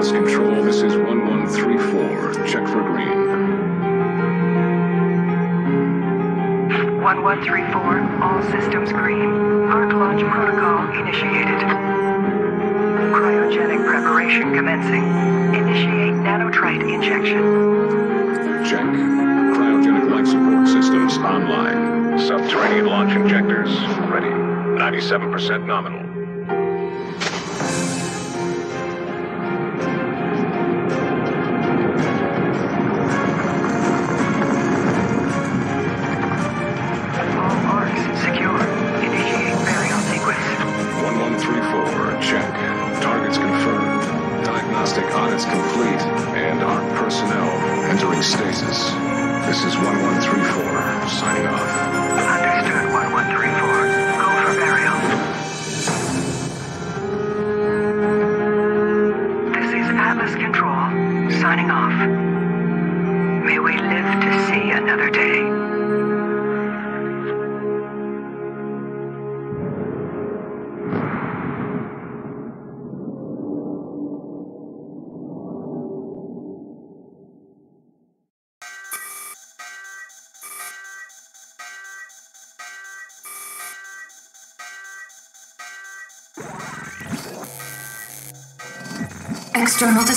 Atlas Control. This is 1134. Check for green. 1134, all systems green. Ark launch protocol initiated. Cryogenic preparation commencing. Initiate nanotrite injection. Check. Cryogenic life support systems online. Subterranean launch injectors ready. 97% nominal.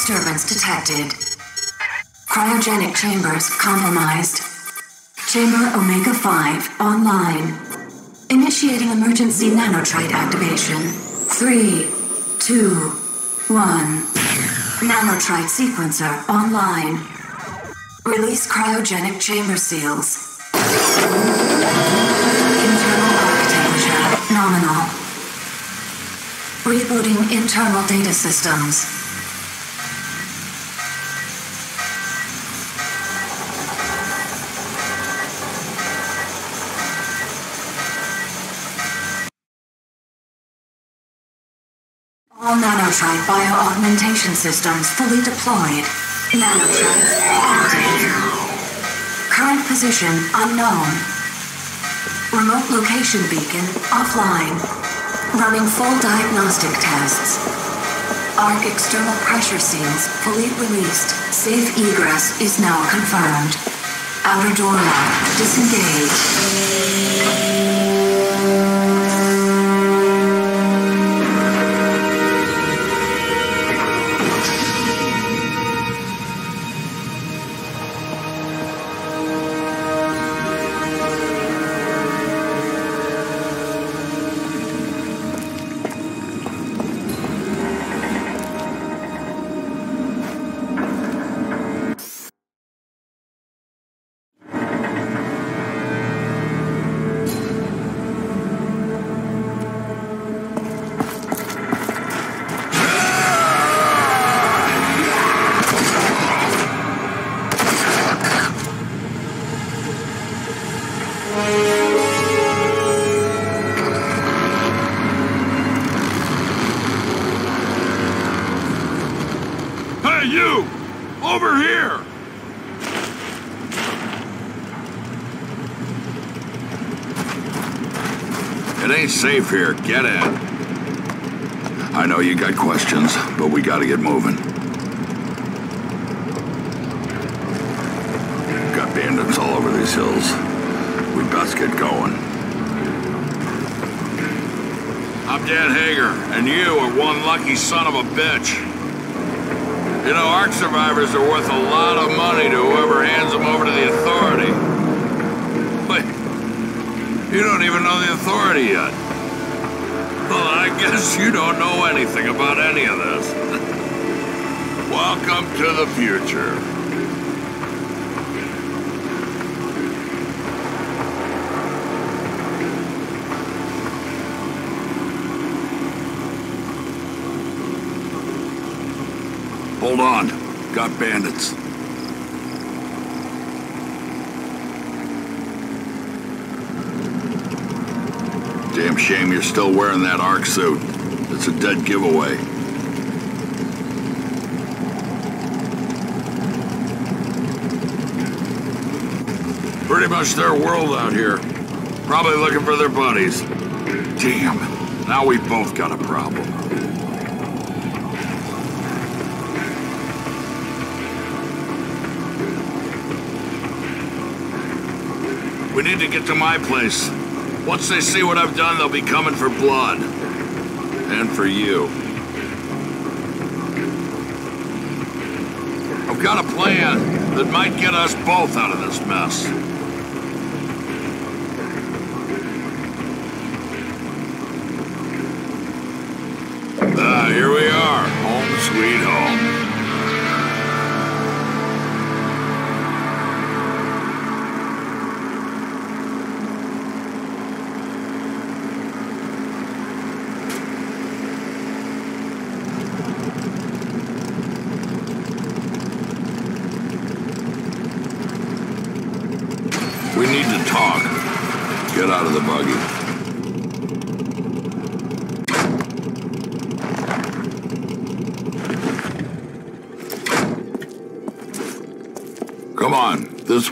Disturbance detected. Cryogenic chambers compromised. Chamber Omega 5 online. Initiating emergency nanotrite activation. Three, two, one. Nanotrite sequencer online. Release cryogenic chamber seals. Internal architecture nominal. Rebooting internal data systems. All nanotrite bio-augmentation systems fully deployed. Nanotrite active. Current position unknown. Remote location beacon offline. Running full diagnostic tests. Ark external pressure seals fully released. Safe egress is now confirmed. Outer door lock disengaged. Safe here. Get in. I know you got questions, but we gotta get moving. Got bandits all over these hills. We best get going. I'm Dan Hagar, and you are one lucky son of a bitch. You know, ARK survivors are worth a lot of money to whoever hands them over to the authority. Wait, you don't even know the authority yet. I guess you don't know anything about any of this. Welcome to the future. Hold on. Got bandits. Damn shame you're still wearing that ark suit. It's a dead giveaway. Pretty much their world out here. Probably looking for their buddies. Damn. Now we both got a problem. We need to get to my place. Once they see what I've done, they'll be coming for blood. And for you. I've got a plan that might get us both out of this mess. Ah, here we are. Home sweet home.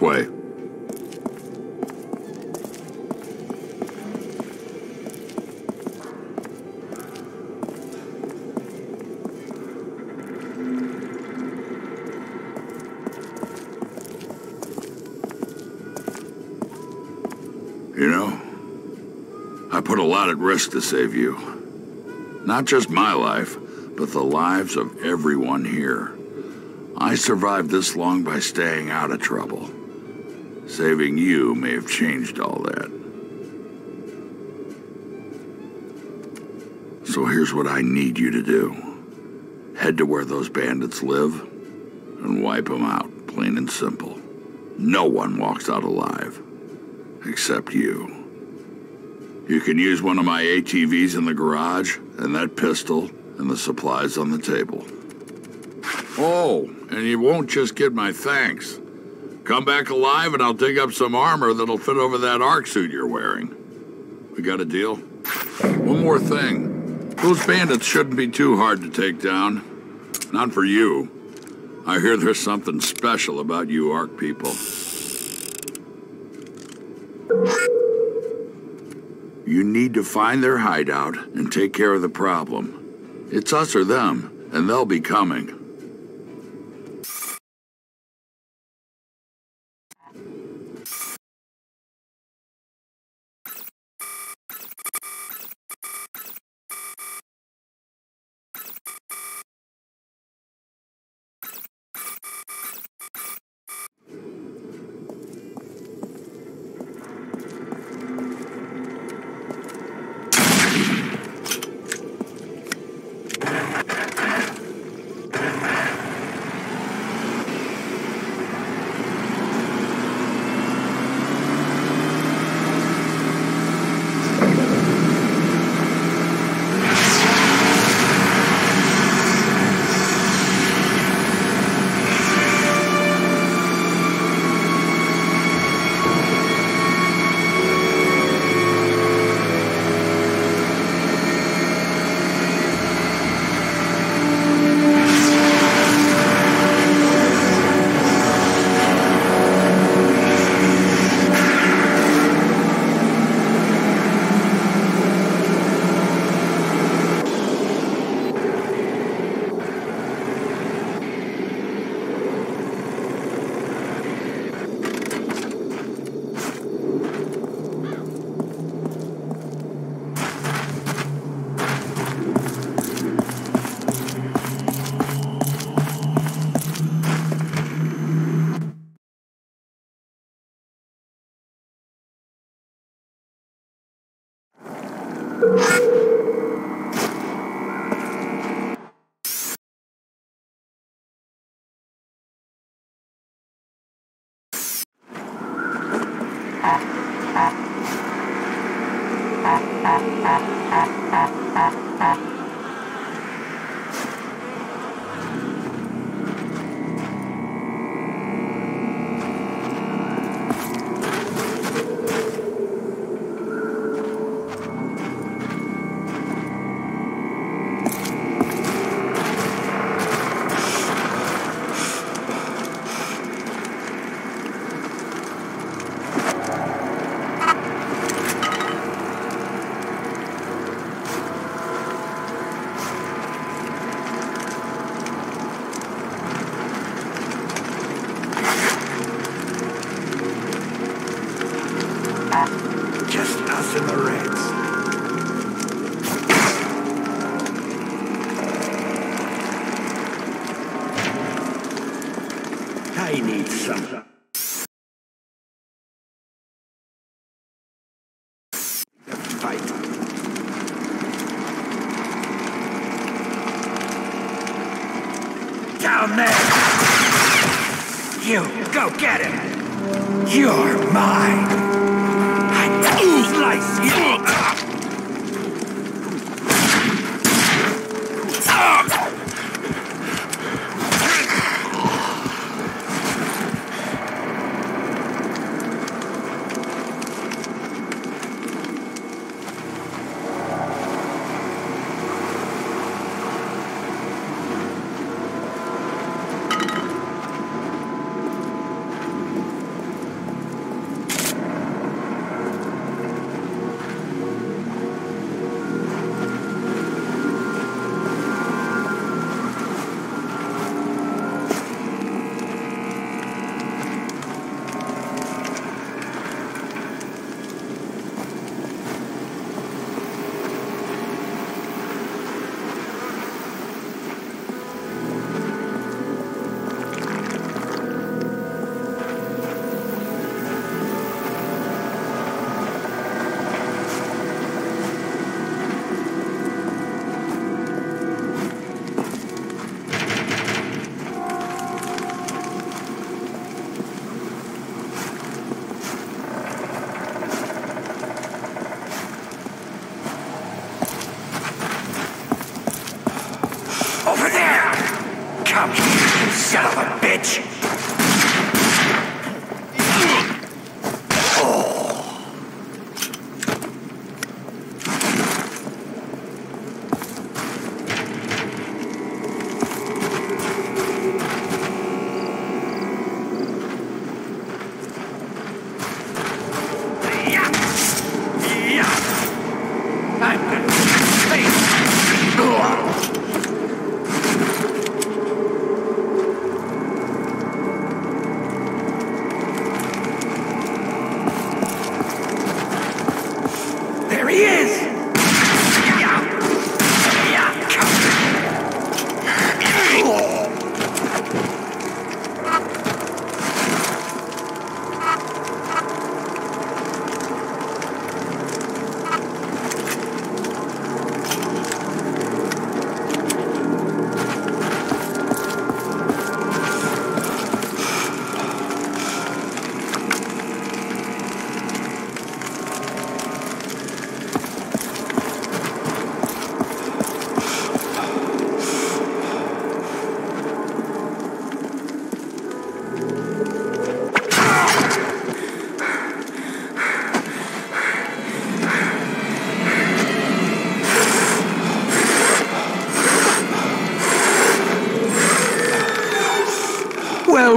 Way. You know, I put a lot at risk to save you. Not just my life, but the lives of everyone here. I survived this long by staying out of trouble. Saving you may have changed all that. So here's what I need you to do. Head to where those bandits live and wipe them out, plain and simple. No one walks out alive. Except you. You can use one of my ATVs in the garage, and that pistol, and the supplies on the table. Oh, and you won't just get my thanks. Come back alive, and I'll dig up some armor that'll fit over that ark suit you're wearing. We got a deal? One more thing. Those bandits shouldn't be too hard to take down. Not for you. I hear there's something special about you Ark people. You need to find their hideout and take care of the problem. It's us or them, and they'll be coming.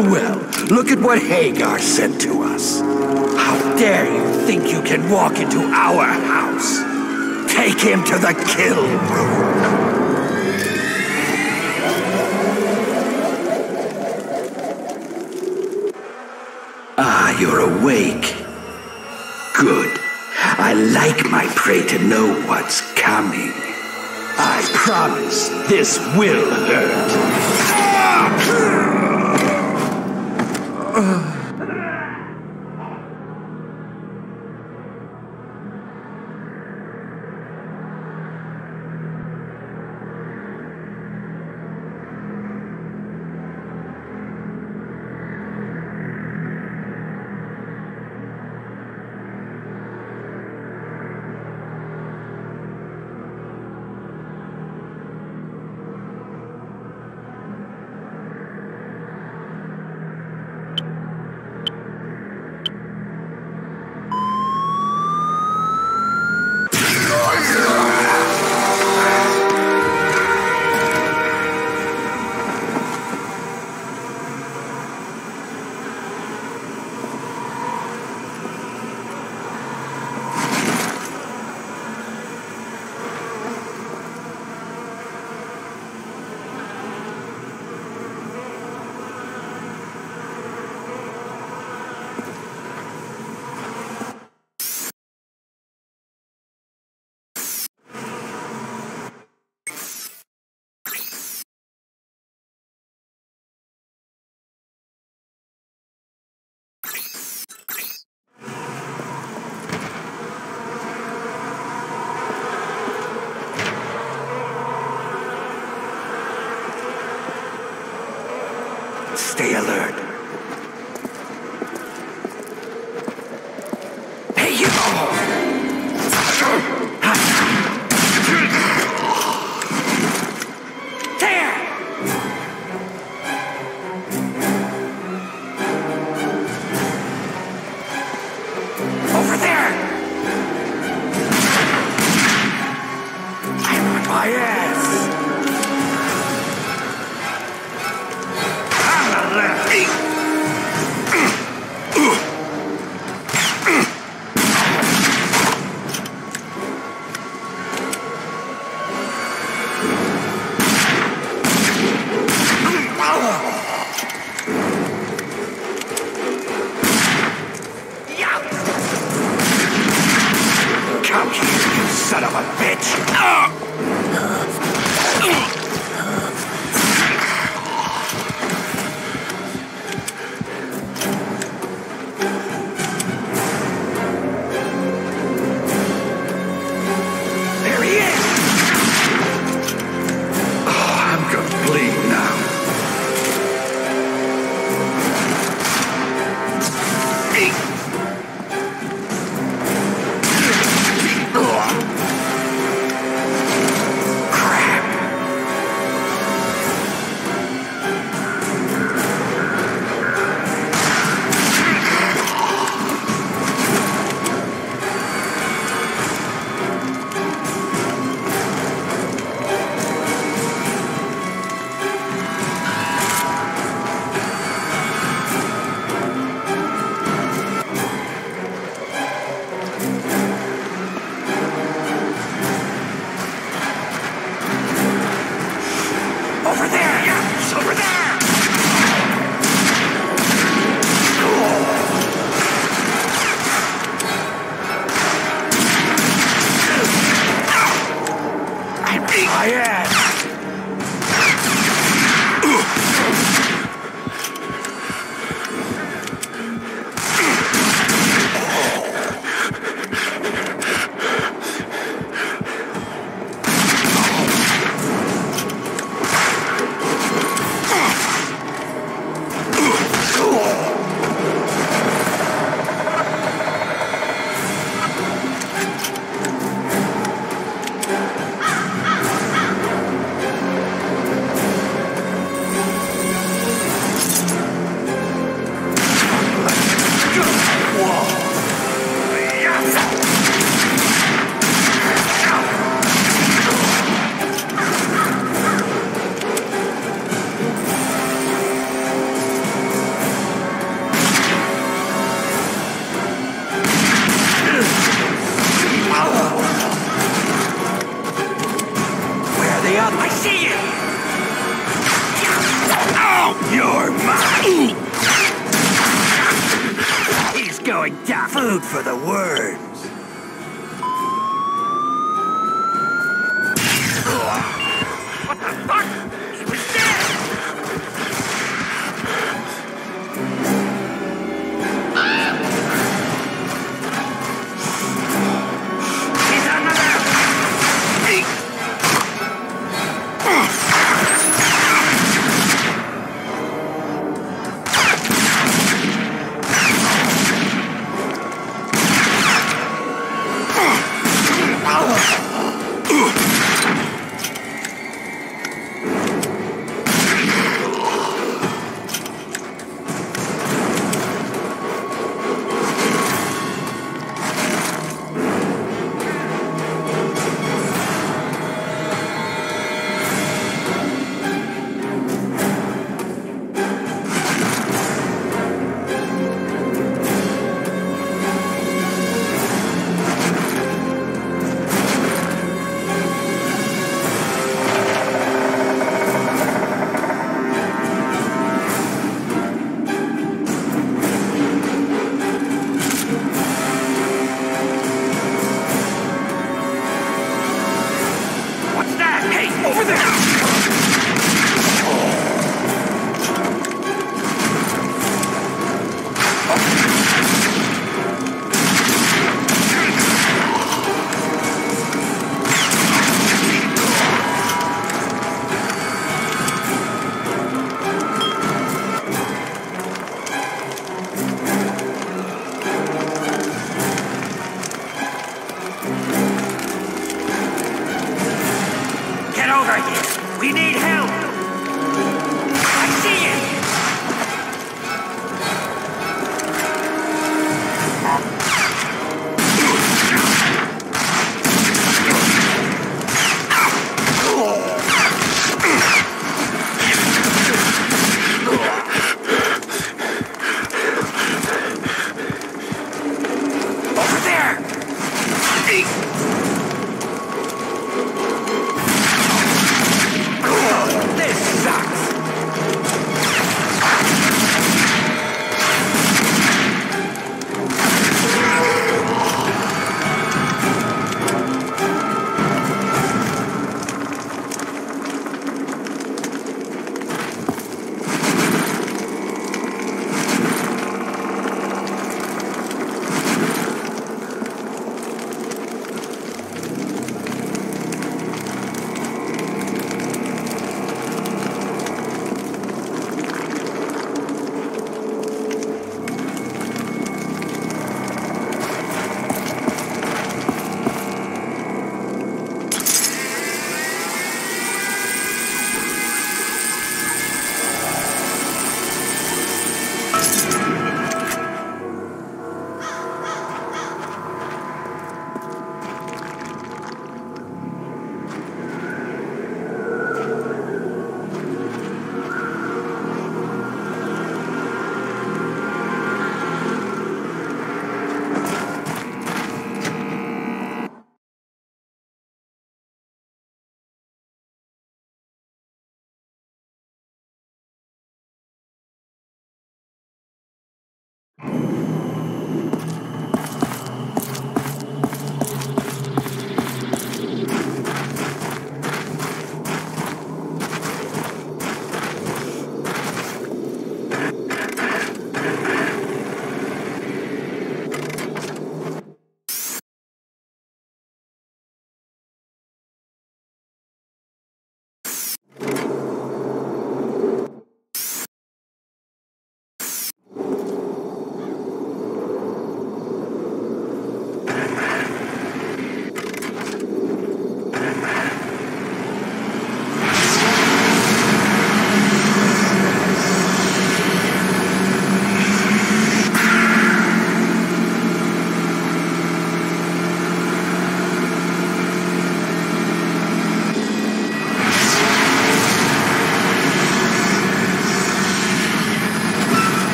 Well, well, look at what Hagar sent to us. How dare you think you can walk into our house? Take him to the kill room. Ah, you're awake. Good. I like my prey to know what's coming. I promise this will hurt. Ugh.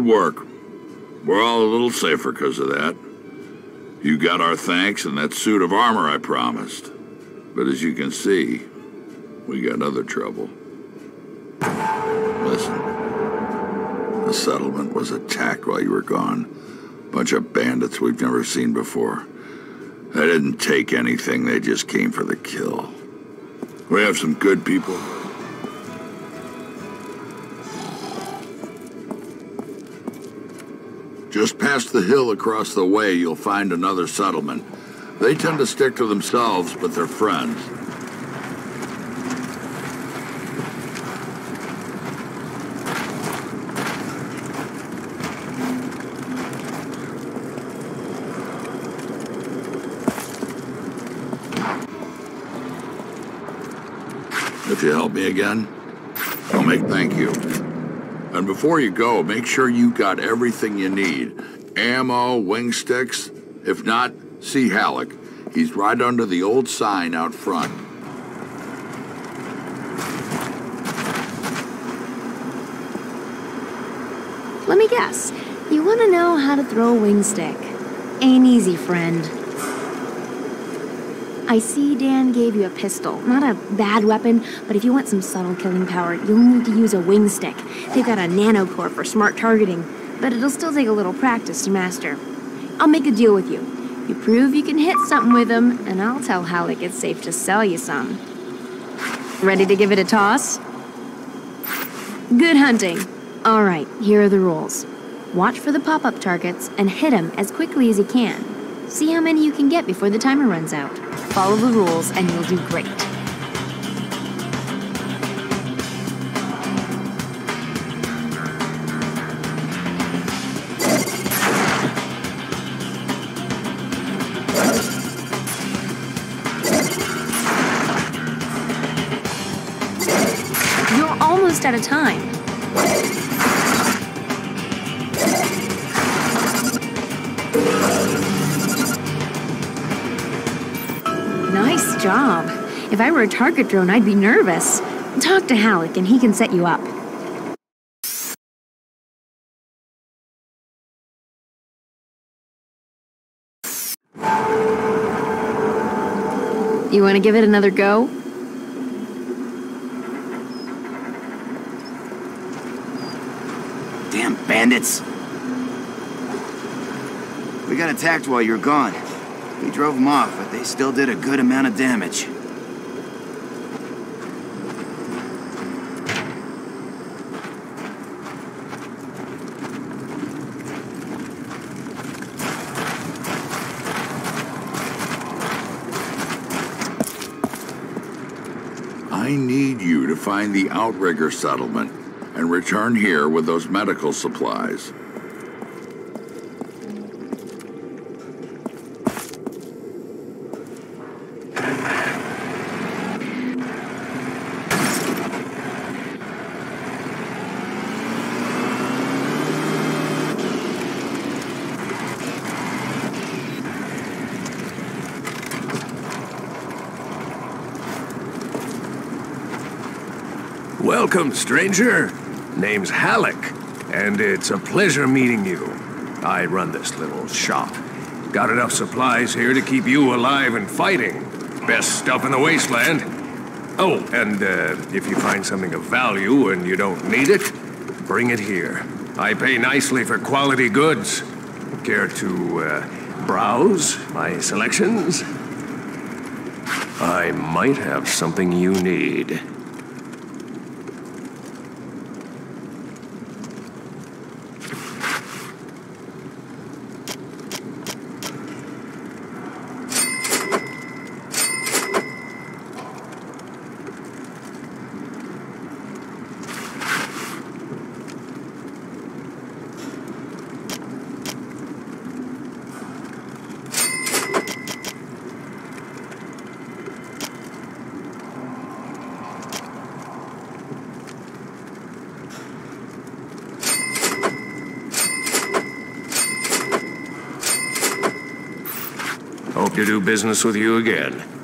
Good work. We're all a little safer because of that. You got our thanks and that suit of armor I promised. But as you can see, we got other trouble. Listen, the settlement was attacked while you were gone. Bunch of bandits we've never seen before. They didn't take anything, they just came for the kill. We have some good people. Just past the hill across the way, you'll find another settlement. They tend to stick to themselves, but they're friends. If you help me again, I'll make thank you. And before you go, make sure you got everything you need. Ammo, wing sticks. If not, see Halleck. He's right under the old sign out front. Let me guess. You want to know how to throw a wing stick. Ain't easy, friend. I see Dan gave you a pistol. Not a bad weapon, but if you want some subtle killing power, you'll need to use a wing stick. They've got a nanocore for smart targeting, but it'll still take a little practice to master. I'll make a deal with you. You prove you can hit something with them, and I'll tell Halleck it's safe to sell you some. Ready to give it a toss? Good hunting. All right, here are the rules. Watch for the pop-up targets and hit them as quickly as you can. See how many you can get before the timer runs out. Follow the rules and you'll do great. You're almost out of time. Job. If I were a target drone, I'd be nervous. Talk to Halleck and he can set you up. You want to give it another go? Damn bandits. We got attacked while you were gone. We drove them off, they still did a good amount of damage. I need you to find the Outrigger settlement and return here with those medical supplies. Welcome, stranger. Name's Halleck, and it's a pleasure meeting you. I run this little shop. Got enough supplies here to keep you alive and fighting. Best stuff in the wasteland. Oh, and uh, if you find something of value and you don't need it, bring it here. I pay nicely for quality goods. Care to uh, browse my selections? I might have something you need. Hope to business with you again.